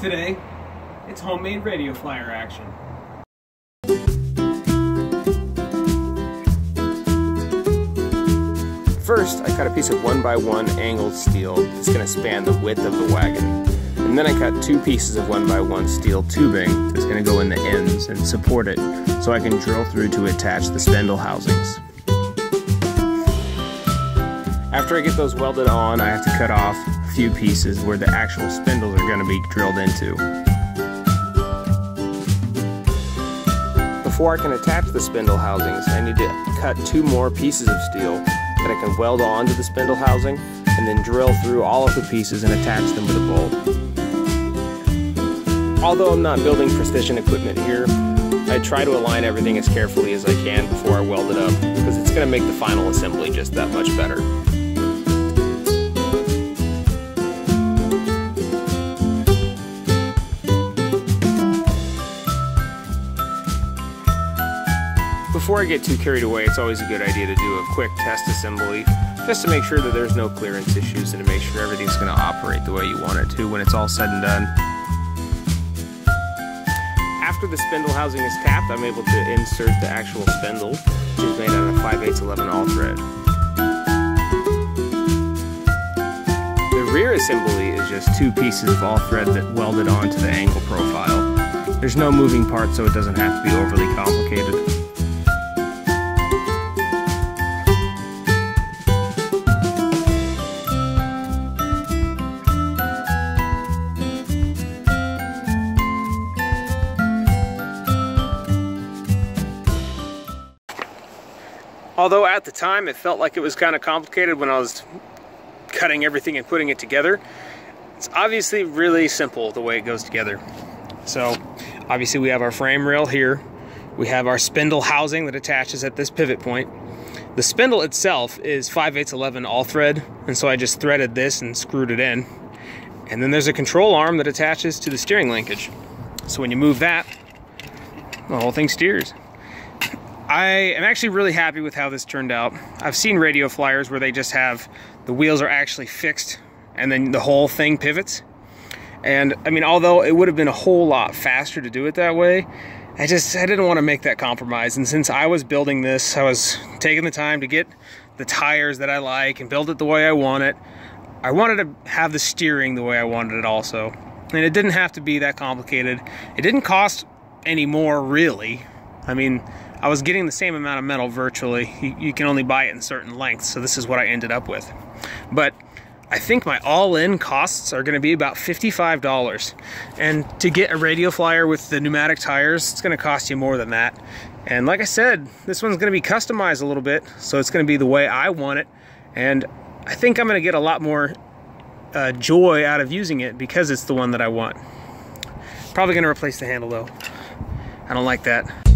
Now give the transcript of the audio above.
Today, it's homemade radio flyer action. First, I cut a piece of 1x1 angled steel that's going to span the width of the wagon. And then I cut two pieces of 1x1 steel tubing that's going to go in the ends and support it so I can drill through to attach the spindle housings. After I get those welded on, I have to cut off a few pieces where the actual spindles are going to be drilled into. Before I can attach the spindle housings, I need to cut two more pieces of steel that I can weld onto the spindle housing and then drill through all of the pieces and attach them with a bolt. Although I'm not building precision equipment here, I try to align everything as carefully as I can before I weld it up because it's going to make the final assembly just that much better. Before I get too carried away, it's always a good idea to do a quick test assembly just to make sure that there's no clearance issues and to make sure everything's going to operate the way you want it to when it's all said and done. After the spindle housing is tapped, I'm able to insert the actual spindle, which is made out of 5 8 11 all thread. The rear assembly is just two pieces of all thread that welded onto the angle profile. There's no moving parts so it doesn't have to be overly complicated. Although at the time it felt like it was kind of complicated when I was cutting everything and putting it together, it's obviously really simple the way it goes together. So obviously we have our frame rail here. We have our spindle housing that attaches at this pivot point. The spindle itself is 5 8 11 all thread, and so I just threaded this and screwed it in. And then there's a control arm that attaches to the steering linkage. So when you move that, the whole thing steers. I am actually really happy with how this turned out. I've seen radio flyers where they just have the wheels are actually fixed and then the whole thing pivots. And I mean, although it would have been a whole lot faster to do it that way, I just I didn't want to make that compromise. And since I was building this, I was taking the time to get the tires that I like and build it the way I want it. I wanted to have the steering the way I wanted it also. And it didn't have to be that complicated. It didn't cost any more really. I mean, I was getting the same amount of metal virtually. You, you, can only buy it in certain lengths, so this is what I ended up with. But I think my all-in costs are going to be about $55. And to get a radio flyer with the pneumatic tires, it's going to cost you more than that. And like I said, this one's going to be customized a little bit, so it's going to be the way I want it. And I think I'm going to get a lot more uh, joy out of using it because it's the one that I want. Probably going to replace the handle though. I don't like that.